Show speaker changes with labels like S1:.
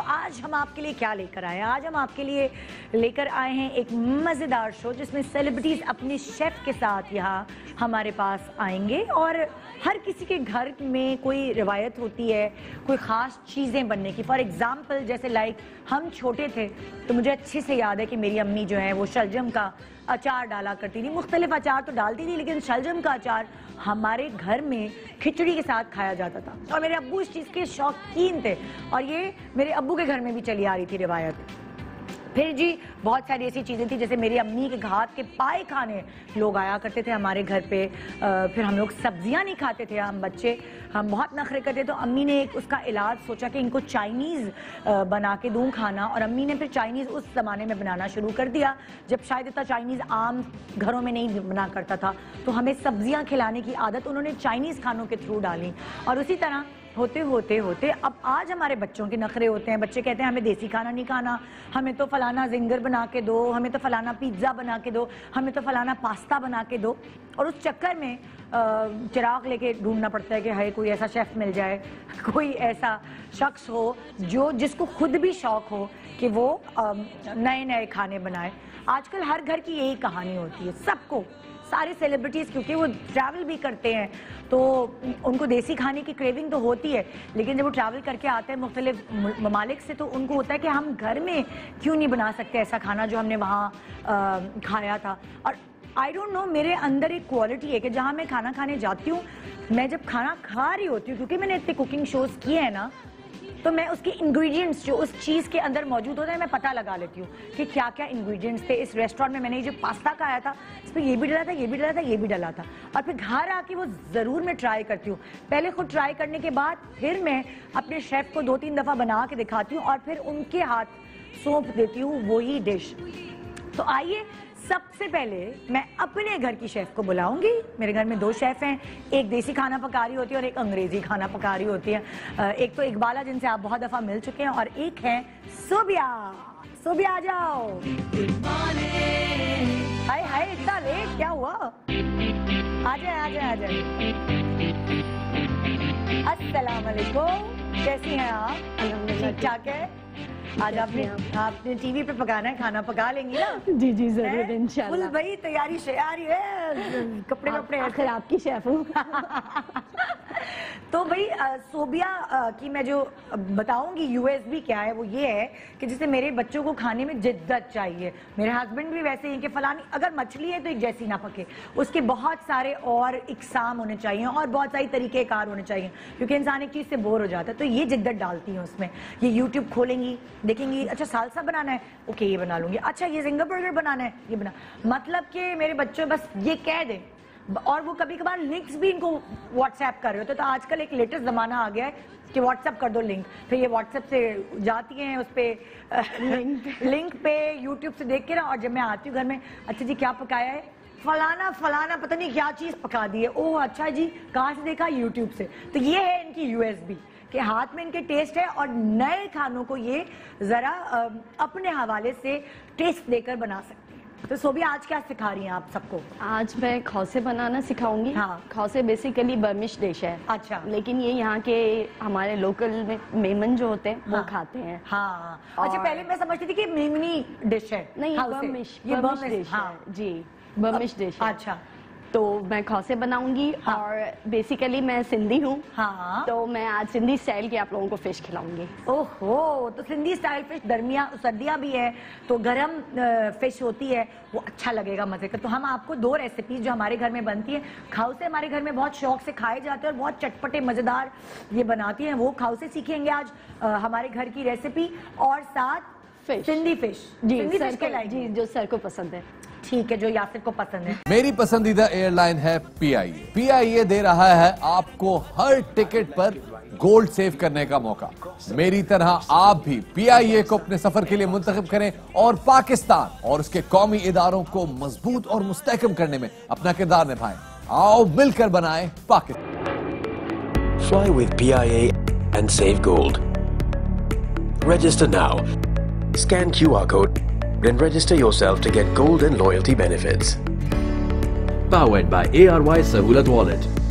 S1: आज हम आपके लिए क्या लेकर आए आज हम आपके लिए लेकर आए हैं एक मज़ेदार शो जिसमें सेलिब्रिटीज़ अपने शेफ़ के साथ यहाँ हमारे पास आएँगे और हर किसी के घर में कोई रिवायत होती है, कोई ख़ास चीज़ें बनने की। फॉर एग्ज़ाम्पल जैसे लाइक हम छोटे थे तो मुझे अच्छे से याद है कि मेरी अम्मी जो है वो शलजम का अचार डाला करती थी। मुख्तलिफ़ अचार तो डालती थी, लेकिन शलजम का अचार हमारे घर में खिचड़ी के साथ खाया जाता था। और मेरे अबू इस चीज़ के शौकीन थे। और ये मेरे अबू के घर में भी चली आ रही थी रिवायत। फिर जी, बहुत सारी ऐसी चीज़ें थी, जैसे मेरी अम्मी के घात के पाए खाने लोग आया करते थे हमारे घर पे। फिर हम लोग सब्ज़ियाँ नहीं खाते थे, हम बच्चे, हम बहुत नखरे करते तो अम्मी ने एक उसका इलाज सोचा कि इनको चाइनीज़ बना के दूँ खाना। और अम्मी ने फिर चाइनीज़ उस ज़माने में बनाना शुरू कर दिया, जब शायद इतना चाइनीज़ आम घरों में नहीं बना करता था। तो हमें सब्ज़ियाँ खिलाने की आदत उन्होंने चाइनीज़ खानों के थ्रू डाली। और उसी तरह होते होते होते, अब आज हमारे बच्चों के नखरे होते हैं। बच्चे कहते हैं, हमें देसी खाना नहीं खाना। हमें तो फलाना जिंगर बना के दो, हमें तो फलाना पिज़्ज़ा बना के दो, हमें तो फलाना पास्ता बना के दो। और उस चक्कर में चिराग लेके ढूंढना पड़ता है कि हाय, कोई ऐसा शेफ़ मिल जाए, कोई ऐसा शख्स हो जो, जिसको खुद भी शौक हो कि वो नए नए खाने बनाए। आजकल हर घर की यही कहानी होती है, सबको। सारे सेलिब्रिटीज़ क्योंकि वो ट्रैवल भी करते हैं तो उनको देसी खाने की क्रेविंग तो होती है, लेकिन जब वो ट्रैवल करके आते हैं मुख्तलिफ़ ममालिक से तो उनको होता है कि हम घर में क्यों नहीं बना सकते ऐसा खाना जो हमने वहाँ खाया था। और आई डोंट नो मेरे अंदर एक क्वालिटी है कि जहाँ मैं खाना खाने जाती हूँ, मैं जब खाना खा रही होती हूँ, क्योंकि मैंने इतने कुकिंग शोज़ किए हैं ना तो मैं उसके इंग्रेडिएंट्स जो उस चीज़ के अंदर मौजूद होता है, मैं पता लगा लेती हूँ कि क्या क्या इंग्रेडिएंट्स थे। इस रेस्टोरेंट में मैंने जो पास्ता खाया था, इसमें ये भी डाला था, ये भी डाला था, ये भी डाला था। और फिर घर आके वो ज़रूर मैं ट्राई करती हूँ। पहले खुद ट्राई करने के बाद फिर मैं अपने शेफ़ को दो तीन दफ़ा बना के दिखाती हूँ और फिर उनके हाथ सौंप देती हूँ वही डिश तो आइए सबसे पहले मैं अपने घर की शेफ को बुलाऊँगी। मेरे घर में दो शेफ हैं। एक देसी खाना पका रही होती है और एक अंग्रेज़ी खाना पका रही होती है। एक तो इकबाला जिनसे आप बहुत दफ़ा मिल चुके हैं और एक है सोबिया। सोबिया आ जाओ। हाय हाय इतना लेट क्या हुआ? आ जाए आ जाए आ जाए। वालेकुम कैसी हैं आप? ठीक। ठाक है? आज आपने आपने टीवी पे पकाना है खाना पका लेंगी ना?
S2: जी जी ज़रूर इंशाल्लाह।
S1: भाई तैयारी शयारी है कपड़े कपड़े
S2: आखिर आपकी शेफ हूँ।
S1: तो भाई सोबिया की मैं जो बताऊँगी यूएसबी क्या है, वो ये है कि जैसे मेरे बच्चों को खाने में जिद्दत चाहिए। मेरे हस्बैंड भी वैसे ही कि फलानी, अगर मछली है तो एक जैसी ना पके। उसके बहुत सारे और इकसाम होने चाहिए और बहुत सारी तरीके कार होने चाहिए, क्योंकि इंसान एक चीज़ से बोर हो जाता है। तो ये जिद्दत डालती है उसमें। ये यूट्यूब खोलेंगी, देखेंगी अच्छा सालसा बनाना है ओके ये बना लूँगी। अच्छा ये जिंगर बर्गर बनाना है, ये बना। मतलब कि मेरे बच्चों, बस ये कह दें और वो कभी कभार लिंक्स भी इनको व्हाट्सएप कर रहे होते तो आजकल एक लेटेस्ट जमाना आ गया है कि व्हाट्सएप कर दो लिंक फिर ये व्हाट्सएप से जाती हैं उस पर लिंक लिंक पे यूट्यूब से देख के ना और जब मैं आती हूँ घर में अच्छा जी क्या पकाया है? फलाना फलाना पता नहीं क्या चीज़ पका दी है। ओह अच्छा जी कहाँ से देखा? यूट्यूब से। तो ये है इनकी यूएसबी कि हाथ में इनके टेस्ट है और नए खानों को ये जरा अपने हवाले से टेस्ट देकर बना सकते तो सोभी आज क्या सिखा रही हैं आप सबको?
S2: आज मैं खौसे बनाना सिखाऊँगी। हाँ। खौसे बेसिकली बर्मिश डिश है।
S1: अच्छा।
S2: लेकिन ये यहाँ के हमारे लोकल में मेमन जो होते हैं हाँ, वो खाते हैं।
S1: हाँ। और... अच्छा पहले मैं समझती थी कि मेमनी डिश है।
S2: नहीं बर्मिश ये बर्मिश डिश हाँ। जी बर्मिश डिश
S1: अच्छा।
S2: तो मैं खौसे बनाऊँगी हाँ। और बेसिकली मैं सिंधी हूँ।
S1: हाँ।
S2: तो मैं आज सिंधी स्टाइल की आप लोगों को फ़िश खिलाऊँगी।
S1: ओहो तो सिंधी स्टाइल फ़िश दरमिया सर्दियाँ भी है तो गरम फ़िश होती है वो अच्छा लगेगा मज़े का। तो हम आपको दो रेसिपीज़ जो हमारे घर में बनती है खाउसे हमारे घर में बहुत शौक से खाए जाते हैं और बहुत चटपटे मज़ेदार ये बनाती है वो खाउसे सीखेंगे आज आ, हमारे घर की रेसिपी और साथ
S2: फ़िश
S1: सिंधी फ़िश
S2: जी सर को जी जो सर को पसंद है।
S1: ठीक है जो यासिर को पसंद है।
S3: मेरी पसंदीदा एयरलाइन है पीआईए। पीआईए दे रहा है आपको हर टिकट पर गोल्ड सेव करने का मौका। मेरी तरह आप भी पीआईए को अपने सफ़र के लिए मुंतखब करें और पाकिस्तान और उसके कौमी इदारों को मज़बूत और मुस्तकम करने में अपना किरदार निभाएँ। आओ मिलकर बनाएँ Pakistan.
S4: Fly with PIA and save gold. Register now. Scan QR code. Then register yourself to get gold and loyalty benefits.
S5: Powered by ARY Sahulat Wallet.